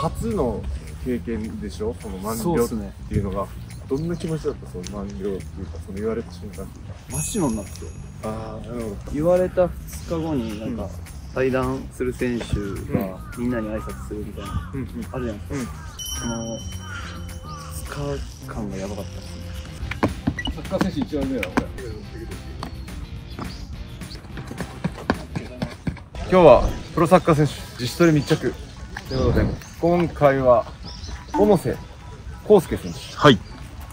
初の経験でしょ？その満了っていうのが、ね、どんな気持ちだった？その満了っていうかその言われた瞬間っていうか真っ白になってああなるほど言われた2日後になんか、対談する選手がみんなに挨拶するみたいな、うんうん、あるじゃないですか、うん、その2日間がやばかったですね。サッカー選手一番目だこれ今日はプロサッカー選手自主トレ密着。ということで今回は小野瀬康介選手はい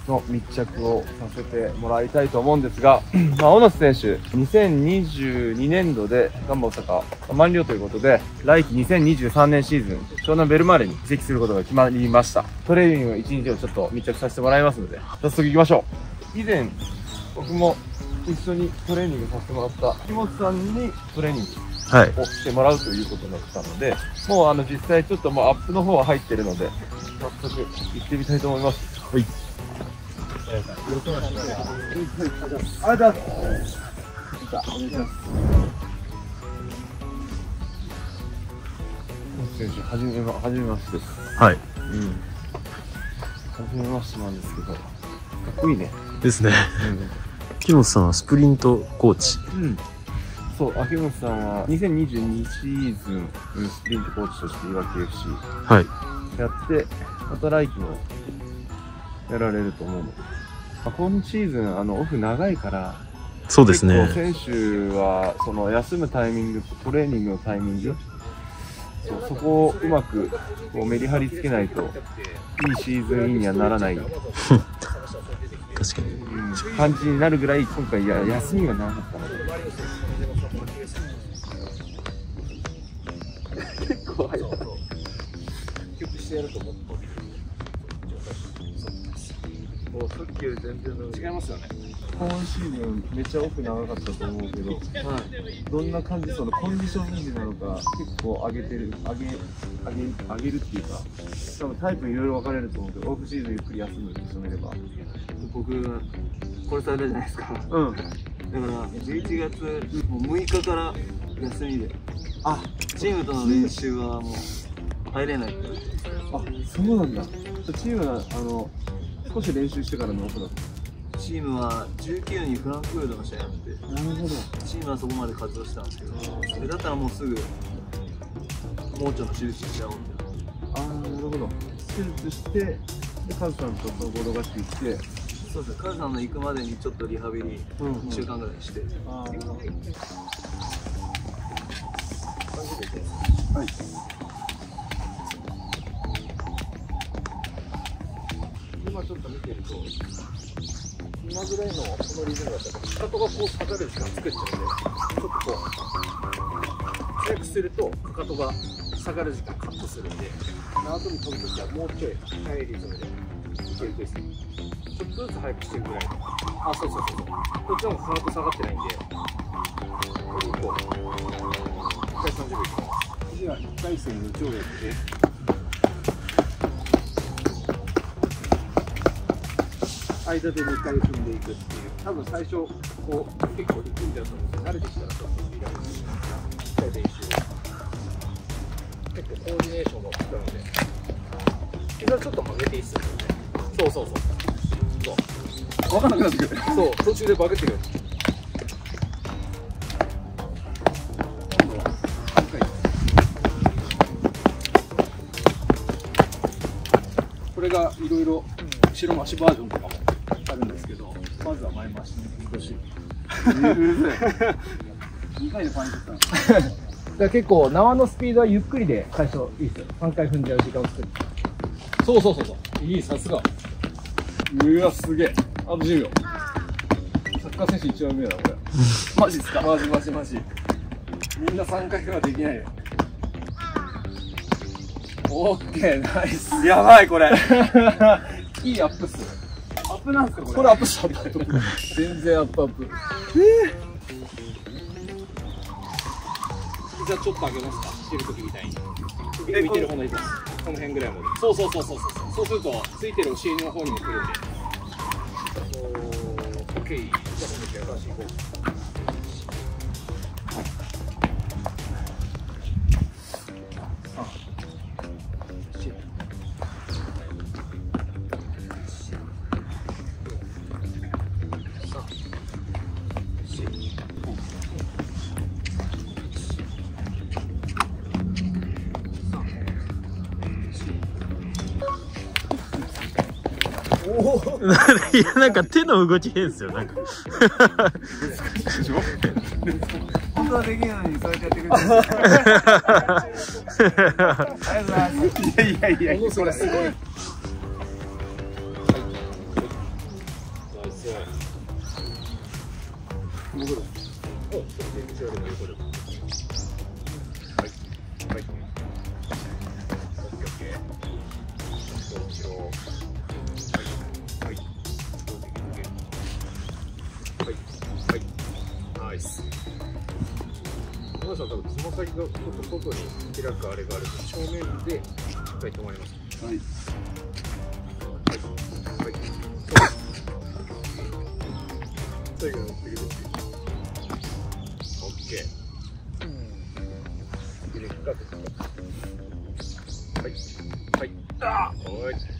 の密着をさせてもらいたいと思うんですが、まあ、小野瀬選手、2022年度でガンバ大阪満了ということで、来季2023年シーズン、湘南ベルマーレに移籍することが決まりました。トレーニング1日をちょっと密着させてもらいますので、早速行きましょう。以前、僕も一緒にトレーニングさせてもらった木本さんにトレーニングをしてもらうということだったので、はい、もうあの実際ちょっともうアップの方は入ってるので、早速行ってみたいと思います。はい。よろしくお願いします。ありがとうございます。選手、はじめま、はじめまして。はい。うん。はじめましてなんですけど、かっこいいね。ですね。うん。木本さんはスプリントコーチ。うん。そう、秋元さんは2022シーズン、スプリントコーチとしていわき FC はい。やって、また来季もやられると思うので。まあ、今シーズンあのオフ長いからそうですね選手はその休むタイミングトレーニングのタイミングそそこをうまくこうメリハリつけないといいシーズンインにはならない 確かに、うん、感じになるぐらい今回や休みが長かったので結構早い曲してやると思ってもうさっきより全然違いますよね今シーズンめっちゃオフ長かったと思うけど、はい、どんな感じそのコンディション維持なのか結構上げてる上げ上げ上げるっていうか多分タイプいろいろ分かれると思うけどオフシーズンゆっくり休むって染めれば。僕これされたじゃないですか。うん。だから11月もう6日から休みであチームとの練習はもう入れないあそうなんだ。チームはあの少し練習してからのオフだった。チームは19にフランクフルトの試合あってなるほど。チームはそこまで活動してたんですけどそれだったらもうすぐもうちょっと手術しちゃおうみたいなああなるほど。手術してでカズさんとその合同合宿行って。そうですね。カズさんの行くまでにちょっとリハビリ1週間ぐらいして、あはい今ちょっと見てると今ぐらいのこのリズムだったらかかとがこう下がる時間作っちゃうんでちょっとこう強くするとかかとが下がる時間カットするんで縄跳び飛ぶときはもうちょい速いリズムでいけるとですねちょっとずつ速くしてるぐらいのあそうそうそうそうこっちもかかと下がってないんでこれこう。回30秒いきます次は1回戦の上下で間で2回踏んでいくっていう。多分最初こう。結構力んじゃう。と思う。んですけど慣れてきたらちょっとリラックスして1回練習結構コーディネーションも使う。ので膝ちょっと曲げていいっすよねそう。そう。そう。そう。分かんなくなってくるそう。途中でバグってくるがいろいろ後ろ足バージョンとかもあるんですけど、まずは前回しに少し。2回でパンチだ結構縄のスピードはゆっくりで最初いいですよ。3回踏んじゃう時間を作る。そうそうそうそう。いいさすが。うわすげえ。あと10秒。サッカー選手一番目だこれ。マジっすか？マジマジマジ。みんな3回はできないよオッケーナイスやばいこれ。いいアップっすアップなんですかこれ。これアップした。全然アップアップ。えー、じゃあちょっと上げますか。してる時みたいに。首見てる方のいいですこの辺ぐらいまで。そうそうそうそうそう。そうするとついてるお尻の方にも来るんで。オッケーじゃあもう優しい方。あいやなんか手の動き変ですよなんか。本当はできないのにそうやってやってくれてるありがとうございますいやいやいやこれすごいナイス。小野さん、多分つま先がちょっと外に開くあれがあると正面で一回止まります。はい。はい。はい。最後に持ってくるってい。う。オッケー。入れかけてはい。はい。はい。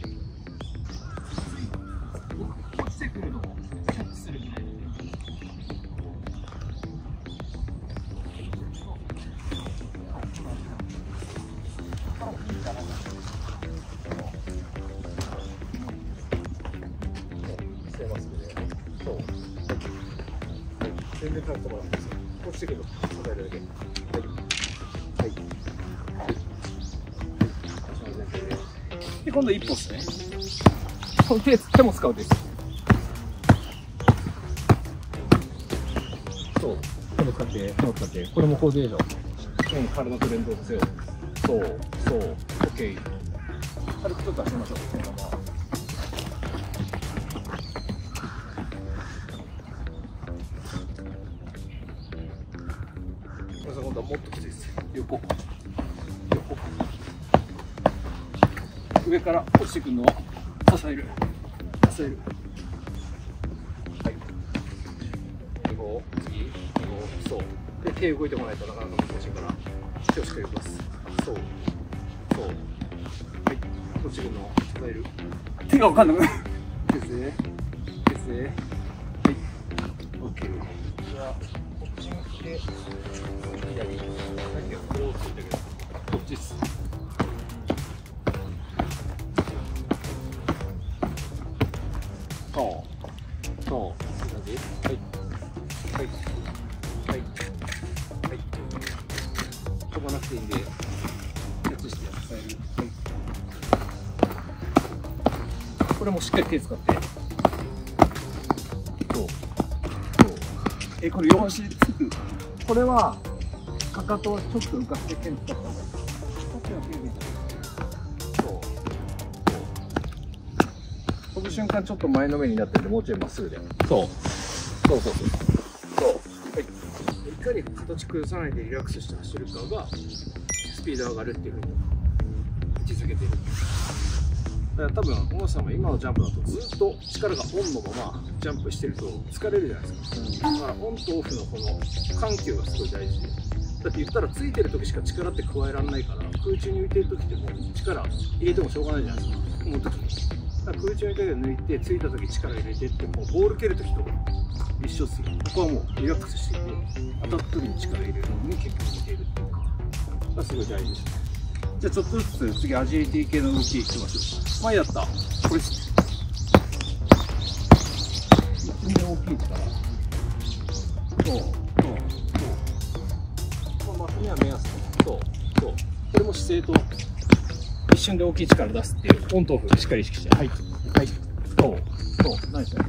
今度一歩ですね。手手も使うで。すそう。手も使って手も使ってこれもコーディネーションうん体のトレンドを強いそうそう OK 軽くちょっと出しましょう。このままから落ちてくるのを支える支える2号、次、2号、そう。で、手動いてこないとなかなか難しいから、手をしっかり動かす。そう。そう。はい。落ちてくるのを支える。手が分かんなくなるですね。ですね。はい。OK。じゃあ、こっち向きで、左。こうついてくる。こっちっす。れもしっかり手使ってそう？えこれ両足つくこれはかかとをちょっと浮かせて剣使った方がいいこっちは剣みたいそう？飛ぶ瞬間ちょっと前のめりになっててもうちょいまっすぐでそうそうそうそうそう。はい。いかに形崩さないでリラックスして走るかが、スピード上がるっていうふうに位置づけている。だから多分、小野さんは今のジャンプだとずっと力がオンのままジャンプしてると疲れるじゃないですか。だからオンとオフのこの緩急がすごい大事。で。だって言ったらついてる時しか力って加えられないから空中に浮いてる時ってもう力入れてもしょうがないじゃないですか。思う空中に抜いてついた時力入れてってもうボール蹴る時と一緒っすよ。ここはもうリラックスしていて当たった時に力入れるのに結局似ているっていうか。がすごい大事ですね。じゃあちょっとずつ次アジリティ系の動きいきましょう前やった。これ。です一瞬で大きい力そうそう。そうまあ、マスには目安とそうそうこれも姿勢と一瞬で大きい力出すっていうオンとオフしっかり意識してはいはいそうそうナイスね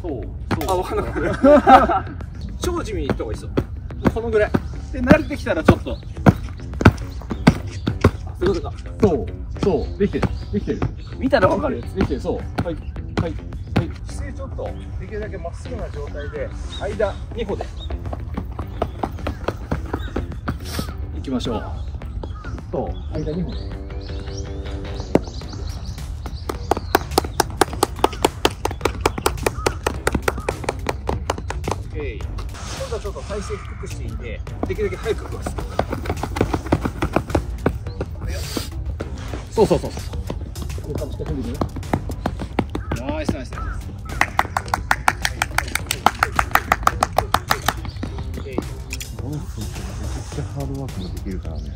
そうそうあ分かんなかった。超地味にいった方がいいですよ。このぐらい。で慣れてきたらちょっとそういうことか。そうそうできてるできてる。見たらわかるできてるそうはいはいはい。姿勢ちょっとできるだけまっすぐな状態で間2歩で。行きましょう。そう間2歩ね OK 今度はちょっと体勢低くしていいんでできるだけ早く動かすそうそうそう。そうこうかもしてくるねナイスナイスナイス OK モンス選手めちゃくちゃハードワークもできるからね。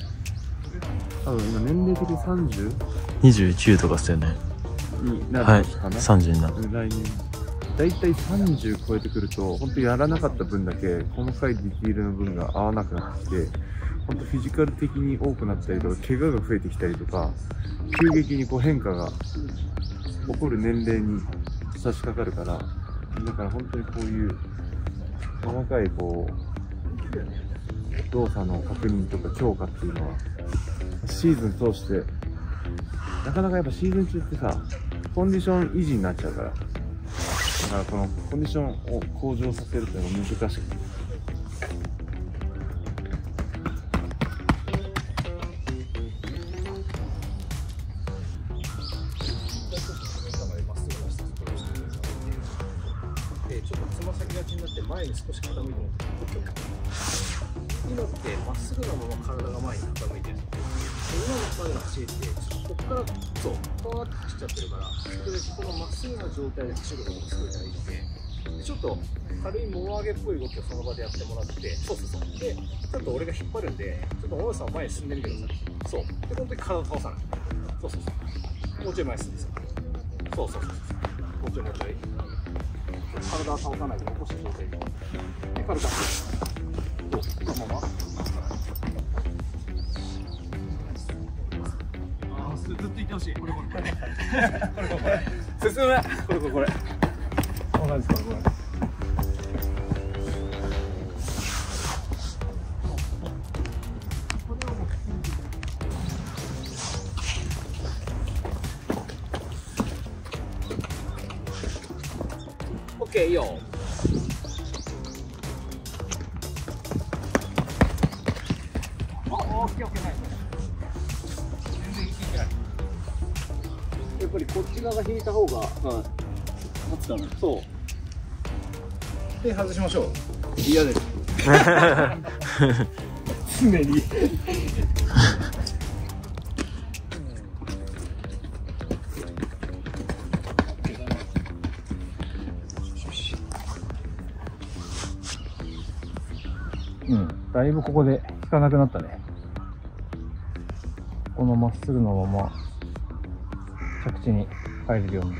多分今年齢的に30 29とかっすよねになはいるかな、30になる来年大体30超えてくると本当やらなかった分だけ細かいディティールの分が合わなくなってきて本当フィジカル的に多くなったりとか怪我が増えてきたりとか急激にこう変化が起こる年齢に差し掛かるからだから本当にこういう細かいこう動作の確認とか強化っていうのはシーズン通してなかなかやっぱシーズン中ってさコンディション維持になっちゃうから。だからこのコンディションを向上させるっていうのが難しくて。前に少し傾いても今ってまっすぐのまま体が前に傾いてる。んで今の彼の走りってここからそうパーって走っちゃってるからそれでこのまっすぐな状態で走るのがすごい大事ででちょっと軽いもも上げっぽい動きをその場でやってもらってそうそうそう。でちょっと俺が引っ張るんでちょっと大野さん前に進んでみてください。そう。でこの時体倒さない。そうそうそう。もうちょい前に進んでそうそうそうそう。もうちょいもうちょい。体は倒さないで残した状態でで軽くそうこのままずっといてほしい。これこれこれ。これこれこれ。これこれわかるですかこれ。オッケーいいよ。あオッケーオッケーない全然いいいいないやっぱりこっち側が引いた方がはい。立つかなそう。で外しましょう。嫌です。常にだいぶここで引かなくなったね。このまっすぐのまま着地に入れるように。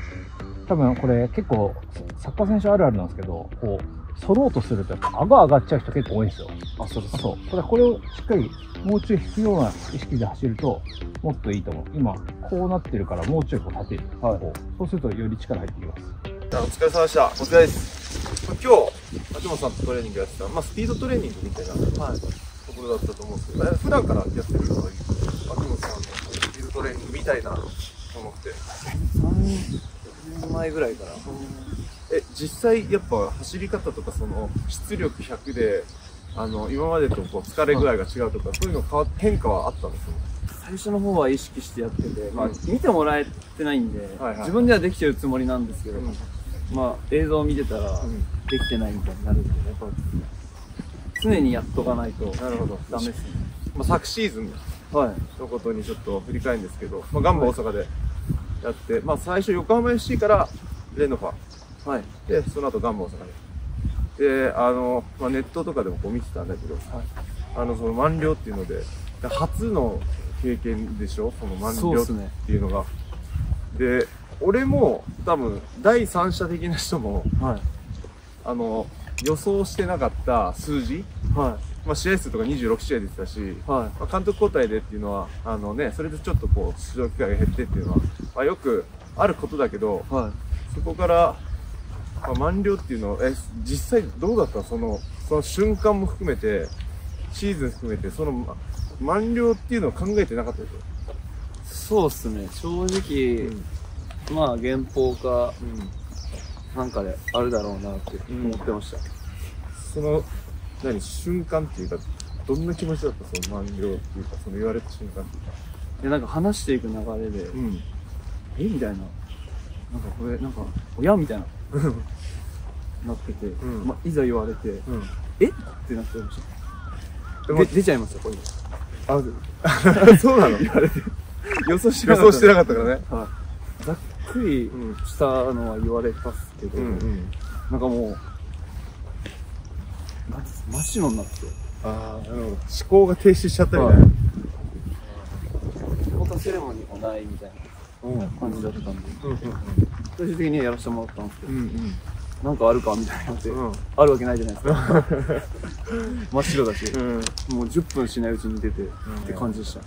多分これ結構サッカー選手あるあるなんですけど、こう、反ろうとするとやっぱ顎上がっちゃう人結構多いんですよ。あ、そうそう。ただこれをしっかりもうちょい引くような意識で走るともっといいと思う。今、こうなってるからもうちょいこう立てる。はいこうそうするとより力入ってきます。じゃあお疲れ様でしたお疲れです今日秋元さんとトレーニングやってた、まあ、スピードトレーニングみたいな、ところだったと思うんですけど、え普段からやってるのが秋元さんのスピードトレーニングみたいなものって。3年前ぐらいから。え実際やっぱ走り方とかその出力100であの今までとこう疲れ具合が違うとか、そういうの変わ変化はあったんですよ最初の方は意識してやってて、まあうん。見てもらえてないんで、はいはい。自分ではできてるつもりなんですけど、まあ映像を見てたらん。できてないみたいになるんで、やっぱ常にやっとかないとなるほど。ダメですね。まあ、昨シーズンはい。のことにちょっと振り返るんですけど、まあ、ガンバ大阪でやって、まあ、最初横浜 FC からレノファ。はい。でその後ガンバ大阪でであの、まあ、ネットとかでもこう見てたんだけど、あのその満了っていうので初の経験でしょ？その満了っていうのが。で俺も多分第三者的な人もはい。あの予想してなかった数字、はまあ、試合数とか26試合出てたし、い。はまあ、監督交代でっていうのはあのねそれでちょっとこう出場機会が減ってっていうのは、まあ、よくあることだけどい。はい。そこから、まあ、満了っていうのは、え、実際どうだった？その、その瞬間も含めて、シーズン含めて、その、ま満了っていうのを考えてなかったでしそうっすね。正直、まあ原稿かょうん。なんかであるだろうなって思ってました。その、何、瞬間っていうか、どんな気持ちだった？その満了っていうか、その言われた瞬間っていうか。で、なんか話していく流れで、うん。え？みたいな。なんかこれ、なんか、親みたいな。なってて、んまあ、いざ言われて、うん。え？ってなってました。で出ちゃいました、これ。あ、そうなの？言われて。予想し予想してなかったからね。はい。くりうんしたのは言われたっすけど、うんうん。なんかもう、なんつ真っ白になってて、ああ、なるほど。思考が停止しちゃったみたいな。はいないみたいな感じだったんで、最終的にはやらせてもらったんですけど、なんかあるかみたいなのって、あるわけないじゃないですか。真っ白だし、もう10分しないうちに出てって感じでした。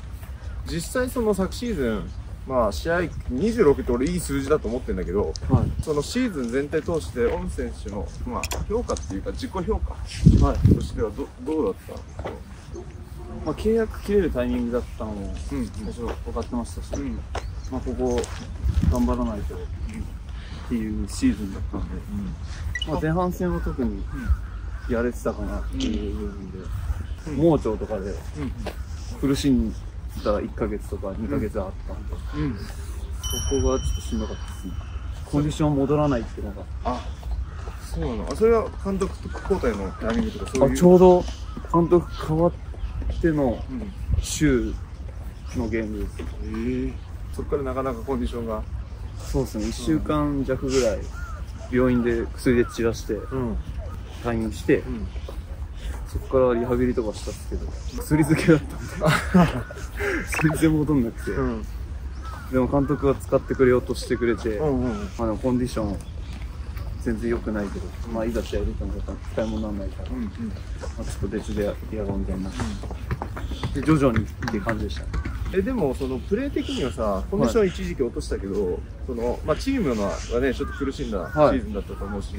実際その昨シーズンまあ試合26って俺いい数字だと思ってんだけどはい。そのシーズン全体通してオン選手の、まあ、評価っていうか自己評価はい。としてはどどうだった？まあ、契約切れるタイミングだったのもうん最初分かってましたし、うん。まあ、ここ頑張らないとっていうシーズンだったんで、まあ、前半戦は特にやれてたかなっていう部分で、盲腸とかで苦しんだ1ヶ月とか2ヶ月あったんで、うん。そこがちょっとしんどかったですね。コンディション戻らないっていうのが、あそうなの？あそれは監督交代のタイミングとかそういう？あちょうど監督変わってのうん。週のゲームです。ええ。そこからなかなかコンディションが。そうですね、1週間弱ぐらい病院で薬で散らしてうん。退院して、んそこからリハビリとかしたんですけど、薬漬けだった。んで、全然戻んなくて、うんでも監督が使ってくれようとしてくれて、うんうんまあでもコンディション全然良くないけど、まあいざ試合出ても使い物にならないから、うんまあ、ちょっと別でやろうみたいになで徐々にっていう感じでしたね。えでもそのプレー的にはさコンディション一時期落としたけど、そのまあ、チームのはねちょっと苦しんだシはい。ーズンだったと思うし、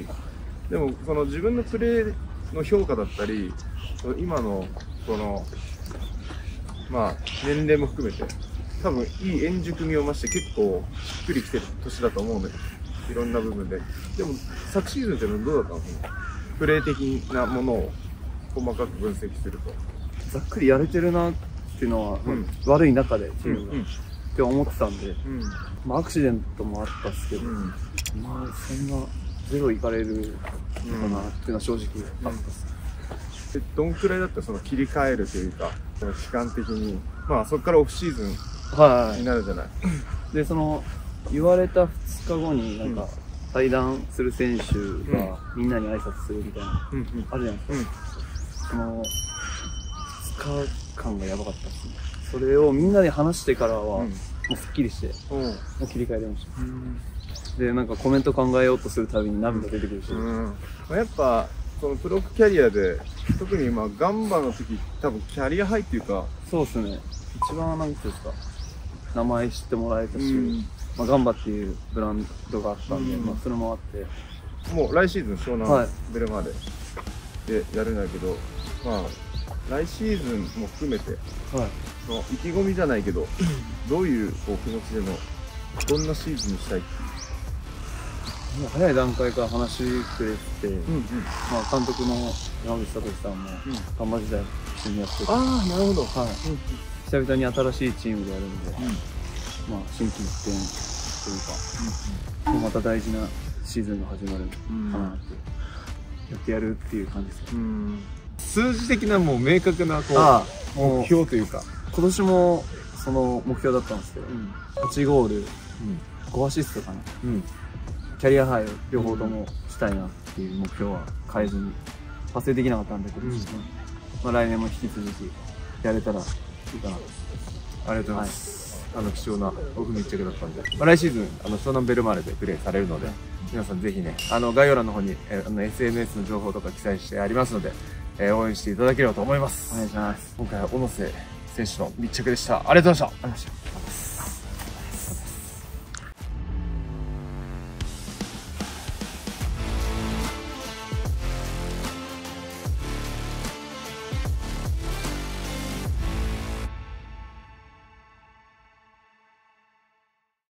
でもその自分のプレーの評価だったりその今のそのまあ年齢も含めて多分いい円熟味を増して結構しっくりきてる年だと思うのよいろんな部分で。でも昨シーズンってどうだったの？プレー的なものを細かく分析すると。ざっくりやれてるなっていうのは、うん。悪い中でチームが、うん。って思ってたんで、うん。まあアクシデントもあったっすけど、うん。まあそんなゼロいかれるのかなっていうのは正直。あったっす。でどんくらいだったらその切り替えるというかその期間的に。まあそこからオフシーズンはになるじゃない、い。で、その、言われた2日後になんか、対談する選手がみんなに挨拶するみたいな、うんうん。あるじゃないですか。その、2日間がやばかったっすね。それをみんなで話してからは、もうすっきりして、うん。もう切り替えれました。で、なんかコメント考えようとするたびに涙出てくるし、うん。まあやっぱそのプロキャリアで特にまあガンバの時多分キャリアハイっていうかそうですね。一番なんていうんですか、名前知ってもらえたし、うん。まあ、ガンバっていうブランドがあったんで、うん。まあ、それもあって、もう来シーズン湘はい。南ベルマーレでやるんだけど、まあ来シーズンも含めてはい。その意気込みじゃないけどどういうこう気持ちでのどんなシーズンにしたいってもう早い段階から話してくれてて、いう、うんうん、まあ、監督の山口聡さんも、ガンバ時代一緒にやってて、ああなるほど。はい。久々に新しいチームでやるんで、まあ、心機一転というか、もうまた大事なシーズンが始まるかなって、やってやるっていう感じですね。うん。数字的なもう明確なこう目標というか、今年もその目標だったんですけど、8ゴール、5アシストかな。うんキャリアハイを両方ともしたいなっていう目標は変えずに達成できなかったんで、今年、まあ、来年も引き続きやれたらいいかなと。ありがとうございます。あの貴重なオフ密着だったんで、まあ、来シーズンあの湘南ベルマーレでプレーされるので、皆さんぜひね、あの概要欄の方にえあの SNS の情報とか記載してありますので、えー応援していただければと思います。お願いします。今回は小野瀬選手の密着でした。ありがとうございました。